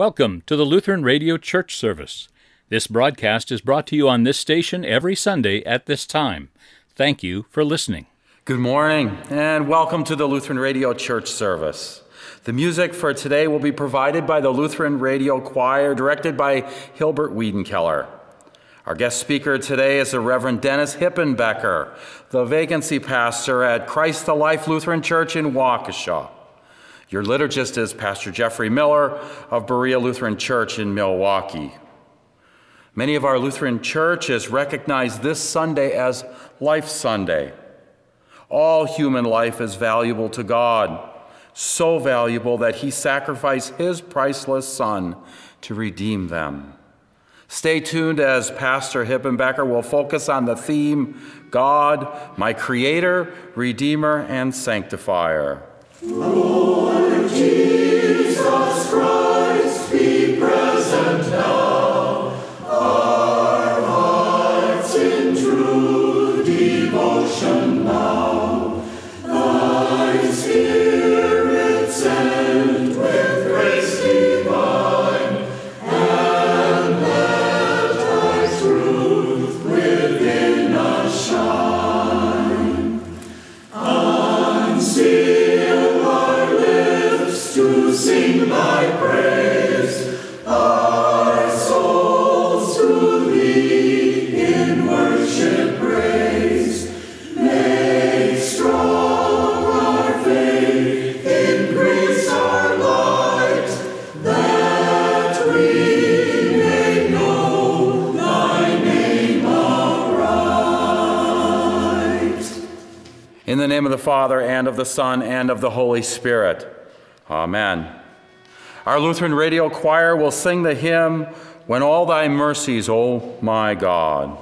Welcome to the Lutheran Radio Church service. This broadcast is brought to you on this station every Sunday at this time. Thank you for listening. Good morning, and welcome to the Lutheran Radio Church service. The music for today will be provided by the Lutheran Radio Choir, directed by Hilbert Wiedenkeller. Our guest speaker today is the Reverend Dennis Hipenbecker, the vacancy pastor at Christ the Life Lutheran Church in Waukesha. Your liturgist is Pastor Jeffrey Miller of Berea Lutheran Church in Milwaukee. Many of our Lutheran churches recognize this Sunday as Life Sunday. All human life is valuable to God, so valuable that He sacrificed His priceless Son to redeem them. Stay tuned as Pastor Hipenbecker will focus on the theme God, my Creator, Redeemer, and Sanctifier. Lord Jesus Christ, In the name of the Father, and of the Son, and of the Holy Spirit. Amen. Our Lutheran Radio Choir will sing the hymn, When All Thy Mercies, O my God.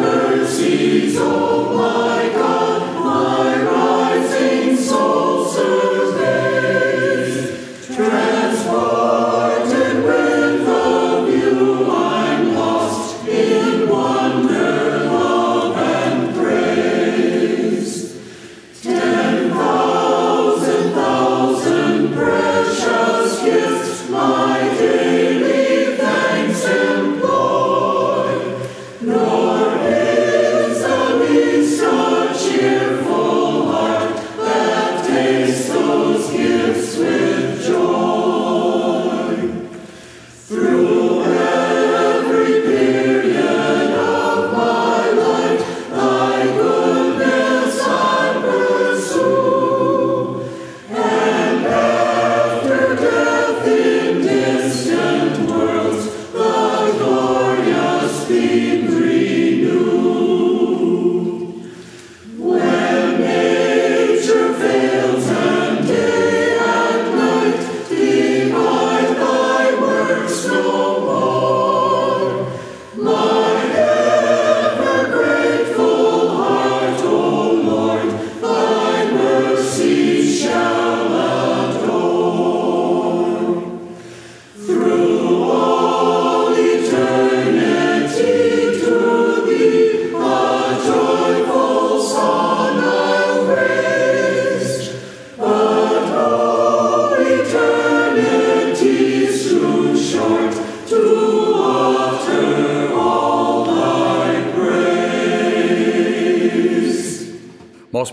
mercies, O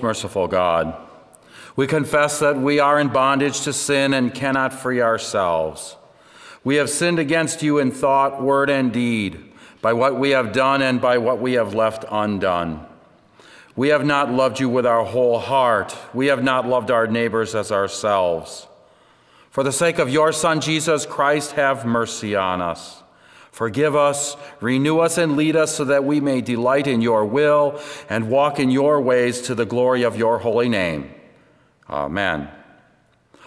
merciful God, we confess that we are in bondage to sin and cannot free ourselves. We have sinned against you in thought, word, and deed, by what we have done and by what we have left undone. We have not loved you with our whole heart. We have not loved our neighbors as ourselves. For the sake of your Son, Jesus Christ, have mercy on us. Forgive us, renew us, and lead us so that we may delight in your will and walk in your ways to the glory of your holy name. Amen.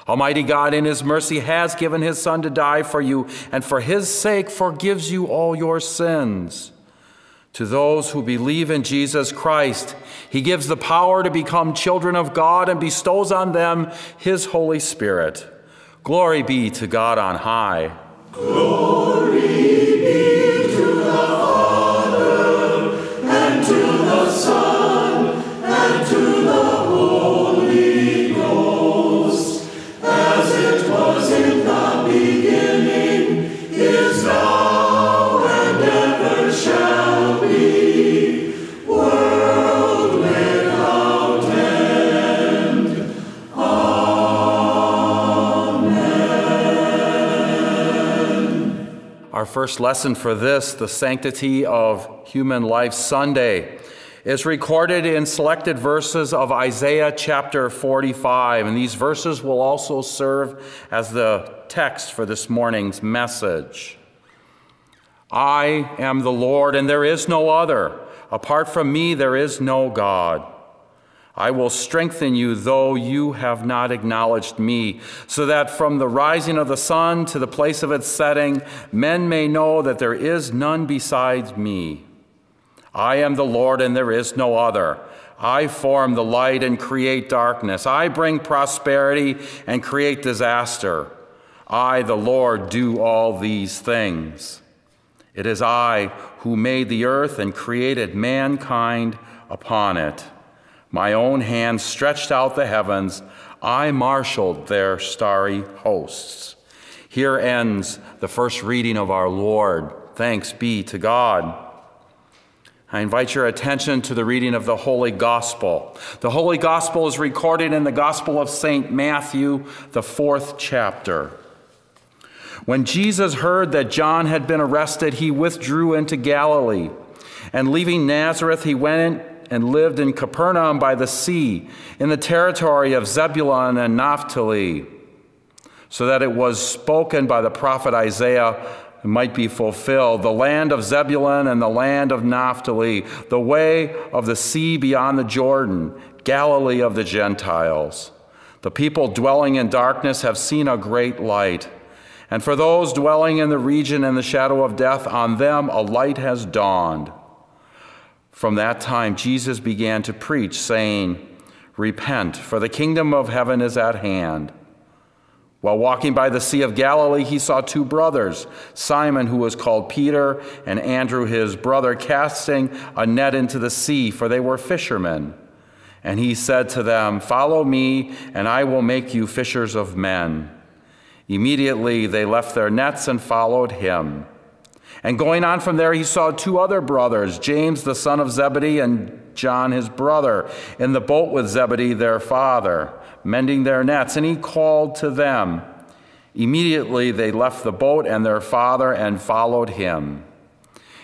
Almighty God, in his mercy, has given his Son to die for you, and for his sake forgives you all your sins. To those who believe in Jesus Christ, he gives the power to become children of God and bestows on them his Holy Spirit. Glory be to God on high. Glory Our first lesson for this, the Sanctity of Human Life Sunday, is recorded in selected verses of Isaiah chapter 45. And these verses will also serve as the text for this morning's message. I am the Lord, and there is no other. Apart from me, there is no God. I will strengthen you, though you have not acknowledged me, so that from the rising of the sun to the place of its setting, men may know that there is none besides me. I am the Lord, and there is no other. I form the light and create darkness. I bring prosperity and create disaster. I, the Lord, do all these things. It is I who made the earth and created mankind upon it. My own hand stretched out the heavens. I marshaled their starry hosts. Here ends the first reading of our Lord. Thanks be to God. I invite your attention to the reading of the Holy Gospel. The Holy Gospel is recorded in the Gospel of St. Matthew, the fourth chapter. When Jesus heard that John had been arrested, he withdrew into Galilee. And leaving Nazareth, he went and lived in Capernaum by the sea, in the territory of Zebulun and Naphtali, so that it was spoken by the prophet Isaiah might be fulfilled the land of Zebulun and the land of Naphtali, the way of the sea beyond the Jordan, Galilee of the Gentiles. The people dwelling in darkness have seen a great light. And for those dwelling in the region and the shadow of death, on them a light has dawned. From that time, Jesus began to preach, saying, Repent, for the kingdom of heaven is at hand. While walking by the Sea of Galilee, he saw two brothers, Simon, who was called Peter, and Andrew, his brother, casting a net into the sea, for they were fishermen. And he said to them, Follow me, and I will make you fishers of men. Immediately they left their nets and followed him. And going on from there, he saw two other brothers, James the son of Zebedee and John his brother, in the boat with Zebedee their father, mending their nets. And he called to them. Immediately they left the boat and their father and followed him.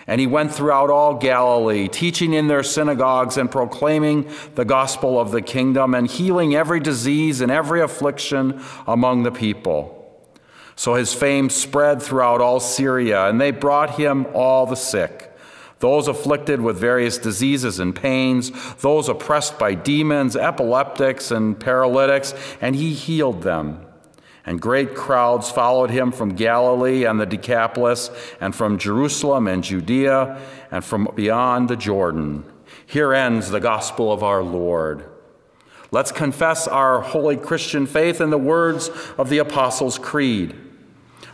And he went throughout all Galilee, teaching in their synagogues and proclaiming the gospel of the kingdom and healing every disease and every affliction among the people. So his fame spread throughout all Syria, and they brought him all the sick those afflicted with various diseases and pains, those oppressed by demons, epileptics, and paralytics, and he healed them. And great crowds followed him from Galilee and the Decapolis, and from Jerusalem and Judea, and from beyond the Jordan. Here ends the gospel of our Lord. Let's confess our holy Christian faith in the words of the Apostles' Creed.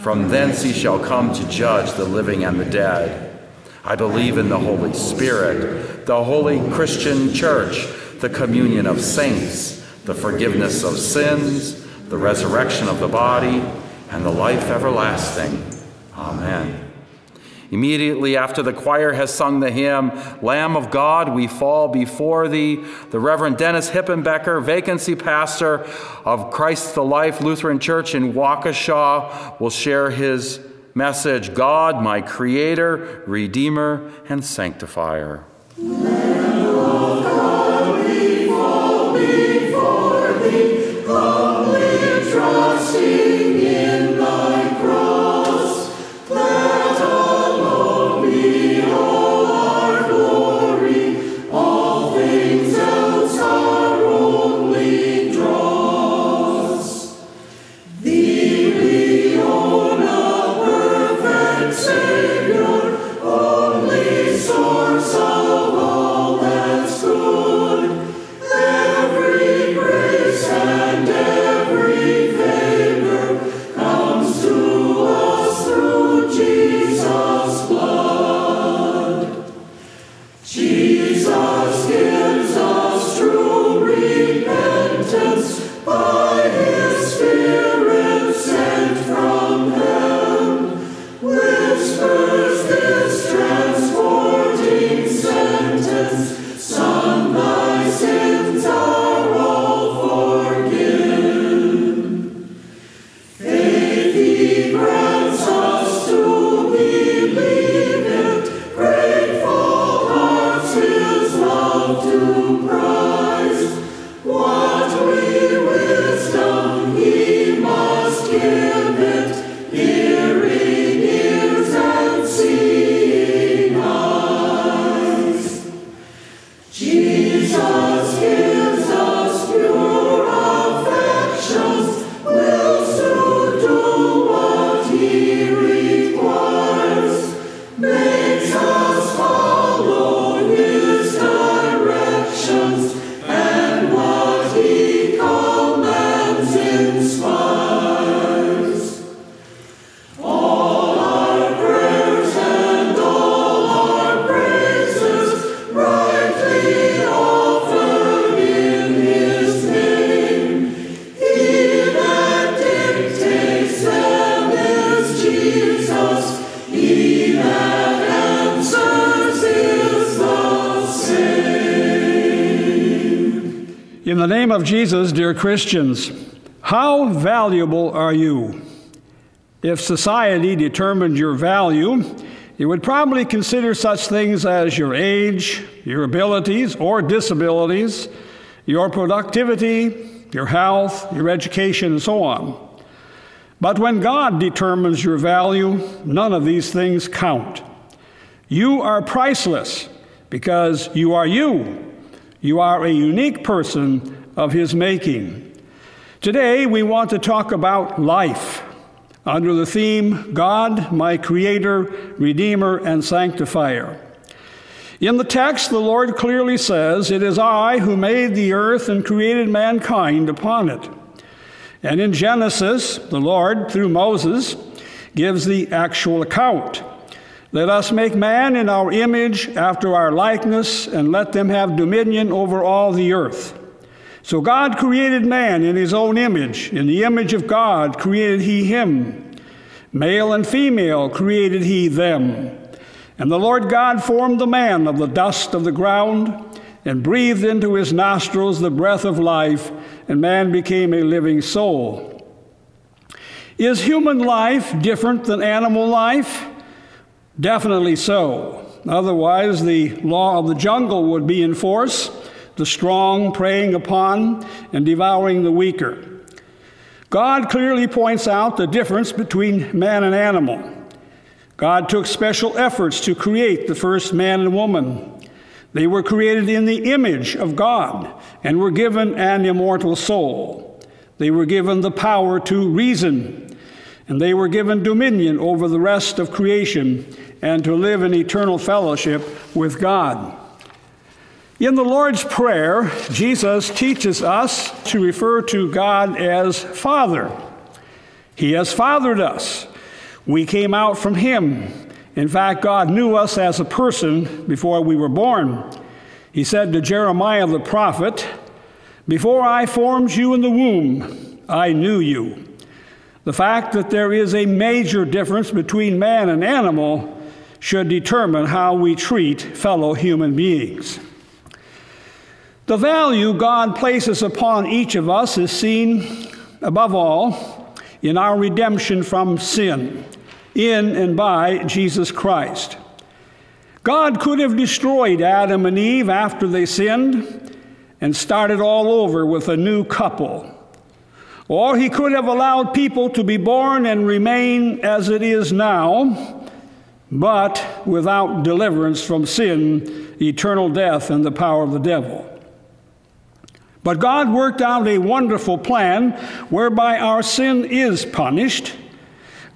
From thence he shall come to judge the living and the dead. I believe in the Holy Spirit, the holy Christian church, the communion of saints, the forgiveness of sins, the resurrection of the body, and the life everlasting. Amen. Immediately after the choir has sung the hymn, Lamb of God, we fall before thee, the Reverend Dennis Hipenbecker, vacancy pastor of Christ the Life Lutheran Church in Waukesha, will share his message God, my Creator, Redeemer, and Sanctifier. Of Jesus, dear Christians, how valuable are you? If society determined your value, it would probably consider such things as your age, your abilities or disabilities, your productivity, your health, your education, and so on. But when God determines your value, none of these things count. You are priceless because you are you. You are a unique person of His making. Today, we want to talk about life under the theme God, my Creator, Redeemer, and Sanctifier. In the text, the Lord clearly says, It is I who made the earth and created mankind upon it. And in Genesis, the Lord, through Moses, gives the actual account. Let us make man in our image, after our likeness, and let them have dominion over all the earth. So God created man in his own image. In the image of God created he him. Male and female created he them. And the Lord God formed the man of the dust of the ground and breathed into his nostrils the breath of life, and man became a living soul. Is human life different than animal life? Definitely so. Otherwise, the law of the jungle would be in force, the strong preying upon and devouring the weaker. God clearly points out the difference between man and animal. God took special efforts to create the first man and woman. They were created in the image of God and were given an immortal soul. They were given the power to reason, and they were given dominion over the rest of creation and to live in eternal fellowship with God. In the Lord's Prayer, Jesus teaches us to refer to God as Father. He has fathered us. We came out from Him. In fact, God knew us as a person before we were born. He said to Jeremiah the prophet, Before I formed you in the womb, I knew you. The fact that there is a major difference between man and animal should determine how we treat fellow human beings. The value God places upon each of us is seen, above all, in our redemption from sin, in and by Jesus Christ. God could have destroyed Adam and Eve after they sinned and started all over with a new couple. Or he could have allowed people to be born and remain as it is now, but without deliverance from sin, eternal death, and the power of the devil. But God worked out a wonderful plan whereby our sin is punished,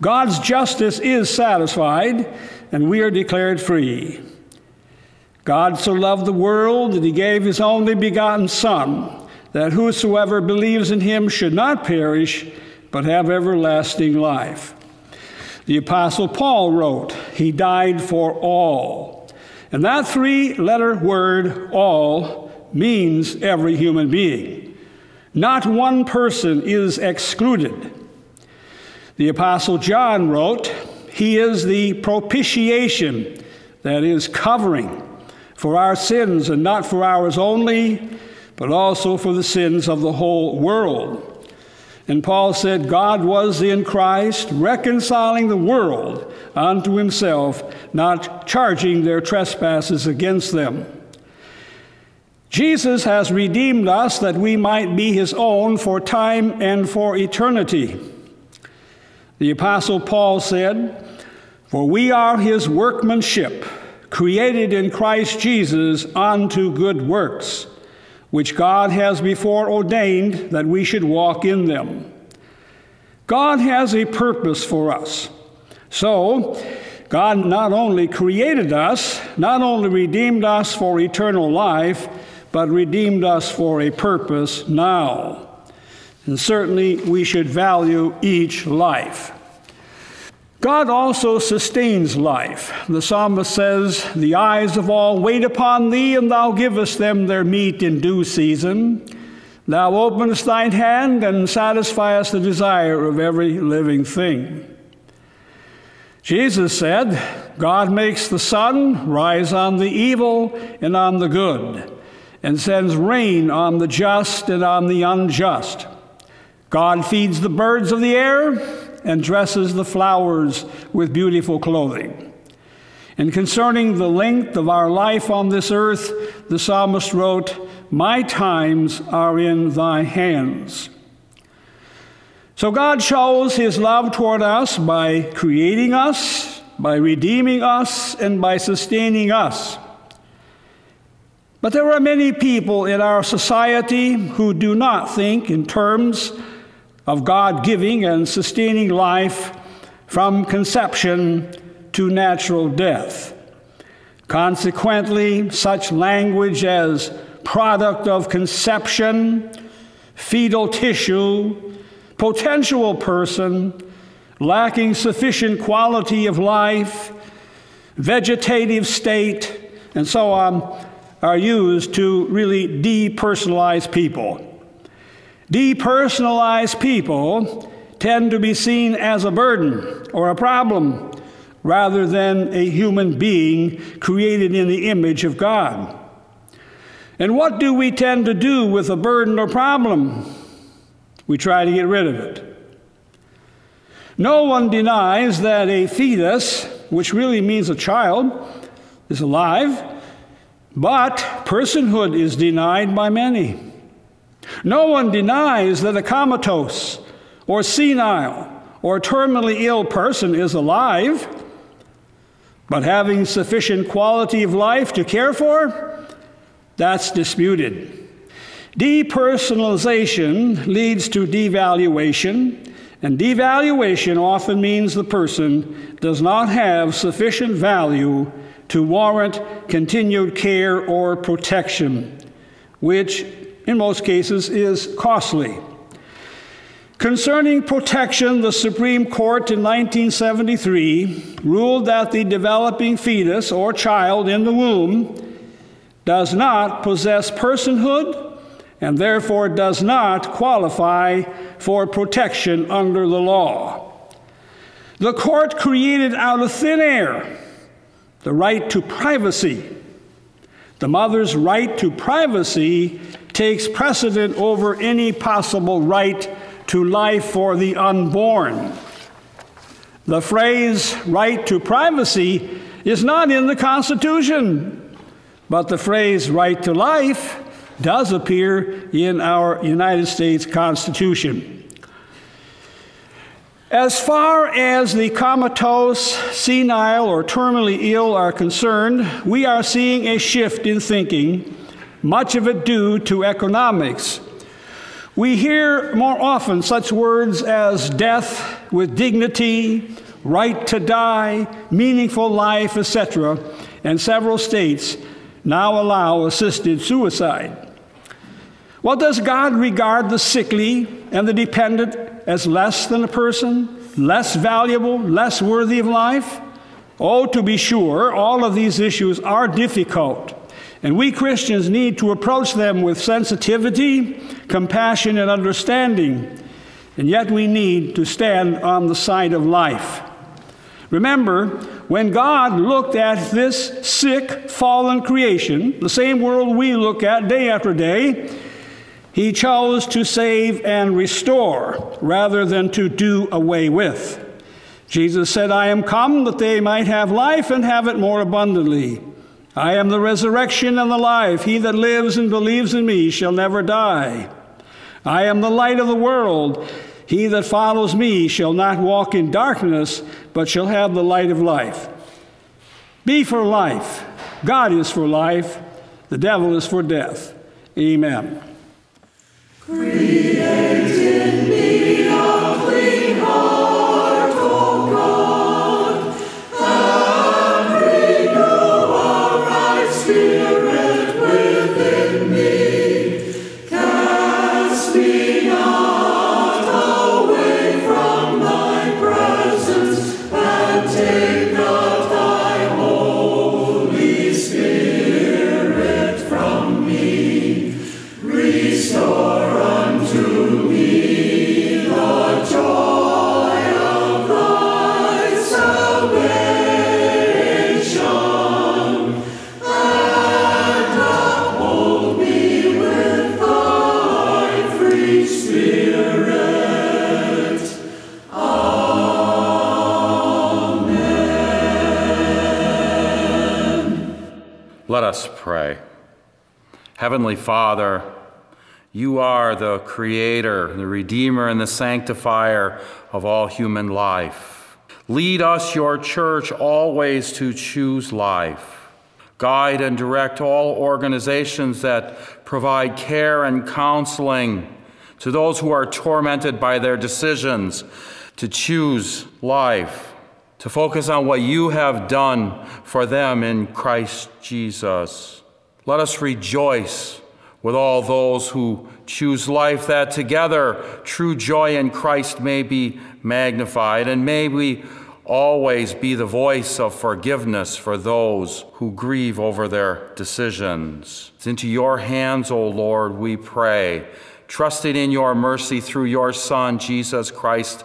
God's justice is satisfied, and we are declared free. God so loved the world that he gave his only begotten Son, that whosoever believes in him should not perish, but have everlasting life. The Apostle Paul wrote, He died for all. And that three letter word, all, means every human being. Not one person is excluded. The Apostle John wrote, He is the propitiation, that is, covering for our sins, and not for ours only, but also for the sins of the whole world. And Paul said, God was in Christ, reconciling the world unto himself, not charging their trespasses against them. Jesus has redeemed us that we might be his own for time and for eternity. The Apostle Paul said, For we are his workmanship, created in Christ Jesus unto good works, which God has before ordained that we should walk in them. God has a purpose for us. So, God not only created us, not only redeemed us for eternal life, but redeemed us for a purpose now. And certainly we should value each life. God also sustains life. The psalmist says, The eyes of all wait upon thee, and thou givest them their meat in due season. Thou openest thine hand and satisfiest the desire of every living thing. Jesus said, God makes the sun rise on the evil and on the good, and sends rain on the just and on the unjust. God feeds the birds of the air and dresses the flowers with beautiful clothing. And concerning the length of our life on this earth, the psalmist wrote, My times are in thy hands. So God shows his love toward us by creating us, by redeeming us, and by sustaining us. But there are many people in our society who do not think in terms of God giving and sustaining life from conception to natural death. Consequently, such language as product of conception, fetal tissue, potential person, lacking sufficient quality of life, vegetative state, and so on, are used to really depersonalize people. Depersonalized people tend to be seen as a burden or a problem rather than a human being created in the image of God. And what do we tend to do with a burden or problem? We try to get rid of it. No one denies that a fetus, which really means a child, is alive, but personhood is denied by many. No one denies that a comatose or senile or terminally ill person is alive, but having sufficient quality of life to care for, that's disputed. Depersonalization leads to devaluation, and devaluation often means the person does not have sufficient value to warrant continued care or protection, which in most cases is costly. Concerning protection, the Supreme Court in 1973 ruled that the developing fetus or child in the womb does not possess personhood and therefore does not qualify for protection under the law. The court created out of thin air the right to privacy. The mother's right to privacy takes precedent over any possible right to life for the unborn. The phrase right to privacy is not in the Constitution, but the phrase right to life does appear in our United States Constitution. As far as the comatose, senile, or terminally ill are concerned, we are seeing a shift in thinking, much of it due to economics. We hear more often such words as death with dignity, right to die, meaningful life, etc., and several states now allow assisted suicide. Well, does God regard the sickly and the dependent as less than a person, less valuable, less worthy of life? Oh, to be sure, all of these issues are difficult, and we Christians need to approach them with sensitivity, compassion, and understanding. And yet we need to stand on the side of life. Remember, when God looked at this sick, fallen creation, the same world we look at day after day, he chose to save and restore rather than to do away with. Jesus said, I am come that they might have life and have it more abundantly. I am the resurrection and the life. He that lives and believes in me shall never die. I am the light of the world. He that follows me shall not walk in darkness, but shall have the light of life. Be for life. God is for life. The devil is for death. Amen. Create us pray. Heavenly Father, you are the creator, the redeemer, and the sanctifier of all human life. Lead us, your church, always to choose life. Guide and direct all organizations that provide care and counseling to those who are tormented by their decisions to choose life to focus on what you have done for them in Christ Jesus. Let us rejoice with all those who choose life, that together true joy in Christ may be magnified, and may we always be the voice of forgiveness for those who grieve over their decisions. It's into your hands, O Lord, we pray, trusting in your mercy through your Son, Jesus Christ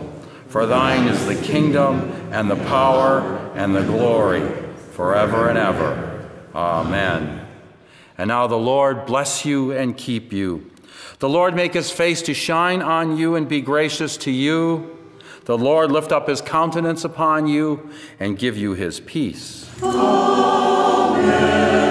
For thine is the kingdom and the power and the glory forever and ever. Amen. And now the Lord bless you and keep you. The Lord make his face to shine on you and be gracious to you. The Lord lift up his countenance upon you and give you his peace. Amen.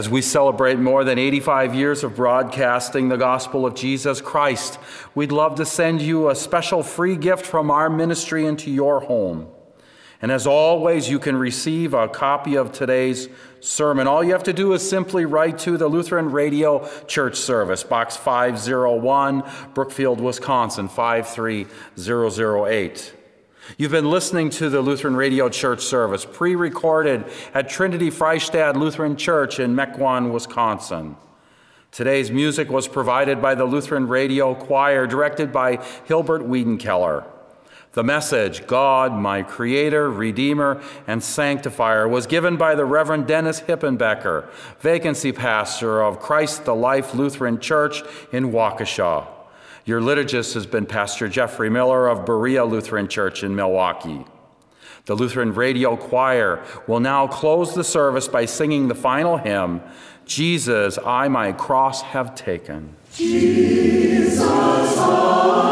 As we celebrate more than 85 years of broadcasting the gospel of Jesus Christ, we'd love to send you a special free gift from our ministry into your home. And as always, you can receive a copy of today's sermon. All you have to do is simply write to the Lutheran Radio Church Service, Box 501, Brookfield, Wisconsin 53008. You've been listening to the Lutheran Radio Church service, pre recorded at Trinity Freistadt Lutheran Church in Mequon, Wisconsin. Today's music was provided by the Lutheran Radio Choir, directed by Hilbert Wiedenkeller. The message, God, my Creator, Redeemer, and Sanctifier, was given by the Reverend Dennis Hipenbecker, vacancy pastor of Christ the Life Lutheran Church in Waukesha. Your liturgist has been Pastor Jeffrey Miller of Berea Lutheran Church in Milwaukee. The Lutheran Radio Choir will now close the service by singing the final hymn, Jesus, I my cross have taken. Jesus, I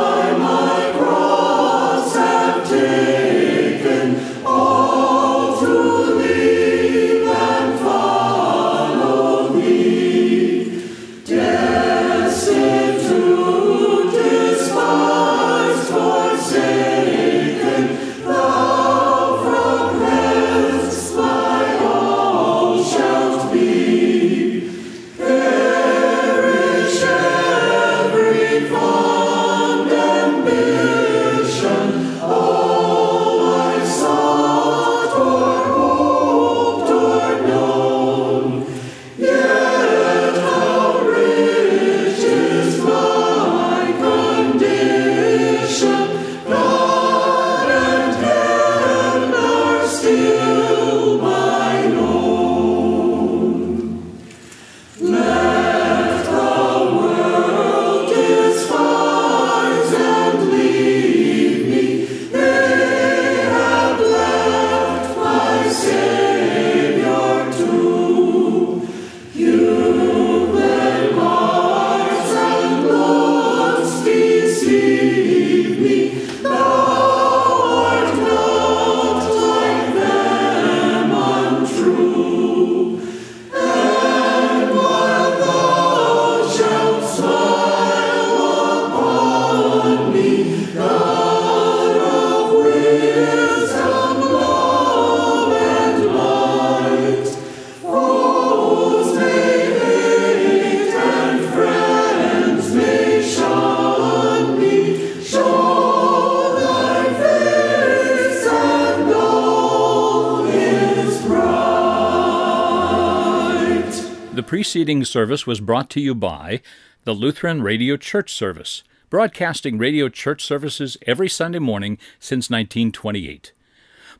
preceding service was brought to you by the Lutheran Radio Church Service, broadcasting radio church services every Sunday morning since 1928.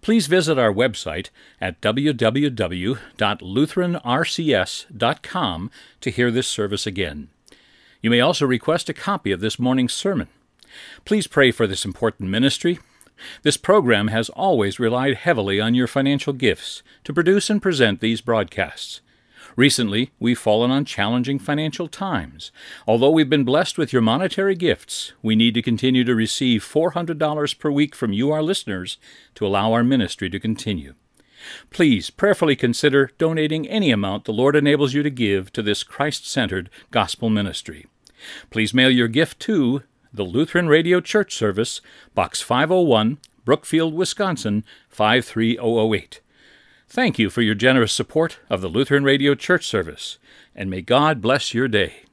Please visit our website at www.lutheranrcs.com to hear this service again. You may also request a copy of this morning's sermon. Please pray for this important ministry. This program has always relied heavily on your financial gifts to produce and present these broadcasts. Recently, we've fallen on challenging financial times. Although we've been blessed with your monetary gifts, we need to continue to receive $400 per week from you, our listeners, to allow our ministry to continue. Please prayerfully consider donating any amount the Lord enables you to give to this Christ centered gospel ministry. Please mail your gift to the Lutheran Radio Church Service, Box 501, Brookfield, Wisconsin 53008. Thank you for your generous support of the Lutheran Radio Church Service, and may God bless your day.